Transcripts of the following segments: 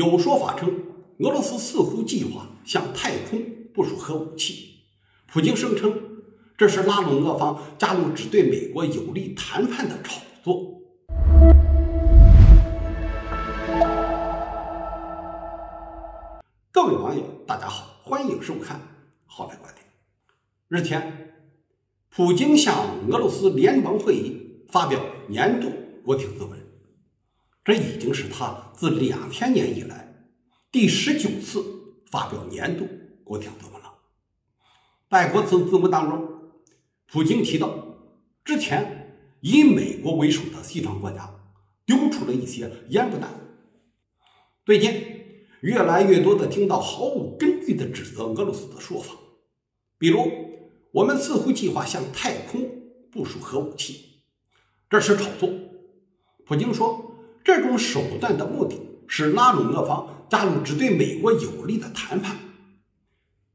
有说法称，俄罗斯似乎计划向太空部署核武器。普京声称，这是拉拢俄方加入只对美国有利谈判的炒作。各位网友，大家好，欢迎收看《好来观点》。日前，普京向俄罗斯联邦会议发表年度国情咨文，这已经是他自两千年以来第十九次发表年度国情咨文了。在国情咨文当中，普京提到，之前以美国为首的西方国家丢出了一些烟雾弹，最近。越来越多的听到毫无根据的指责俄罗斯的说法，比如我们似乎计划向太空部署核武器，这是炒作。普京说，这种手段的目的是拉拢俄方加入只对美国有利的谈判。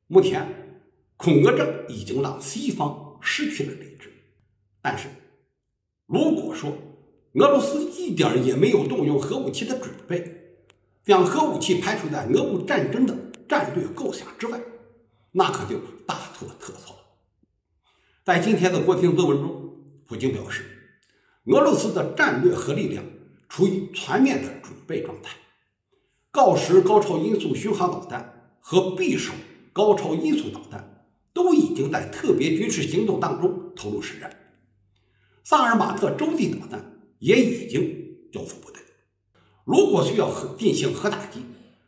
目前，恐俄症已经让西方失去了理智。但是，如果说俄罗斯一点也没有动用核武器的准备，将核武器排除在俄乌战争的战略构想之外，那可就大错特错了。在今天的国情咨文中，普京表示，俄罗斯的战略核力量处于全面的准备状态，锆石高超音速巡航导弹和匕首高超音速导弹都已经在特别军事行动当中投入实战，萨尔马特洲际导弹也已经交付部队。如果需要核进行核打击，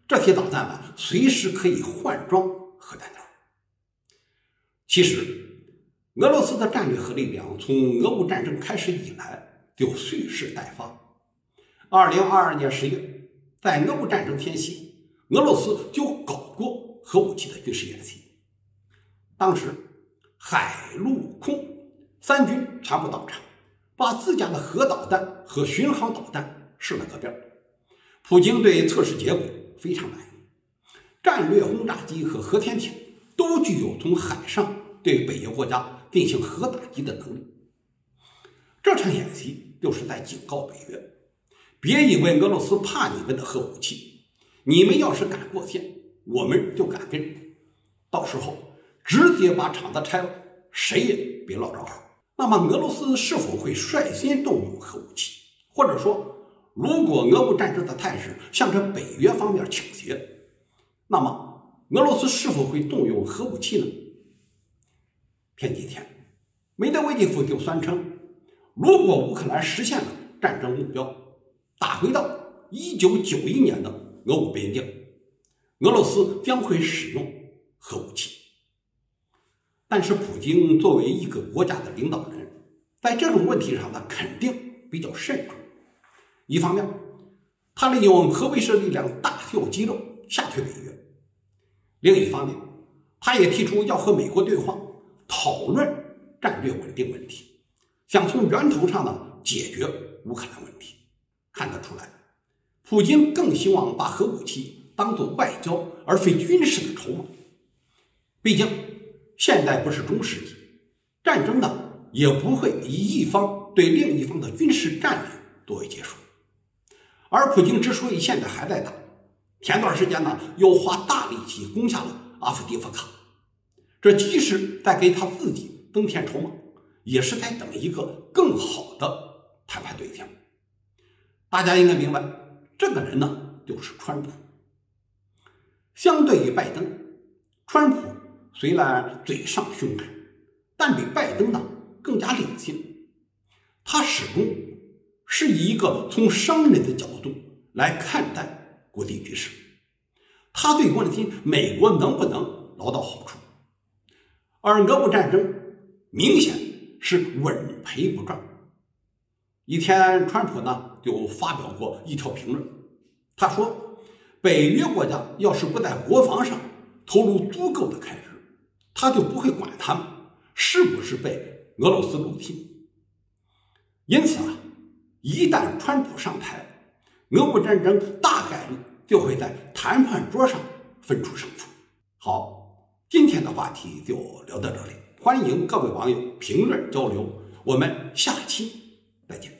这些导弹呢，随时可以换装核弹头。其实，俄罗斯的战略核力量从俄乌战争开始以来就蓄势待发。二零二二年十月，在俄乌战争前夕，俄罗斯就搞过核武器的军事演习。当时，海陆空三军全部到场，把自家的核导弹和巡航导弹试了个遍。普京对测试结果非常满意，战略轰炸机和核潜艇都具有从海上对北约国家进行核打击的能力。这场演习就是在警告北约，别以为俄罗斯怕你们的核武器，你们要是敢过线，我们就敢跟，到时候直接把厂子拆了，谁也别落着好。那么，俄罗斯是否会率先动用核武器，或者说？如果俄乌战争的态势向着北约方面倾斜，那么俄罗斯是否会动用核武器呢？前几天，梅德韦杰夫就宣称，如果乌克兰实现了战争目标，打回到一九九一年的俄乌边境，俄罗斯将会使用核武器。但是，普京作为一个国家的领导人，在这种问题上，呢肯定比较慎重。一方面，他利用核威慑力量大秀肌肉吓退北约；另一方面，他也提出要和美国对话，讨论战略稳定问题，想从源头上呢解决乌克兰问题。看得出来，普京更希望把核武器当做外交而非军事的筹码。毕竟，现在不是中世纪，战争呢也不会以一方对另一方的军事占领作为结束。而普京之所以现在还在打，前段时间呢又花大力气攻下了阿夫迪夫卡，这既是在给他自己增添筹码，也是在等一个更好的谈判对象。大家应该明白，这个人呢就是川普。相对于拜登，川普虽然嘴上凶狠，但比拜登呢更加理性，他始终。是以一个从商人的角度来看待国际局势，他最关心美国能不能捞到好处，而俄乌战争明显是稳赔不赚。一天，川普呢就发表过一条评论，他说：“北约国家要是不在国防上投入足够的开支，他就不会管他们是不是被俄罗斯入侵。”因此啊。一旦川普上台，俄乌战争大概率就会在谈判桌上分出胜负。好，今天的话题就聊到这里，欢迎各位网友评论交流，我们下期再见。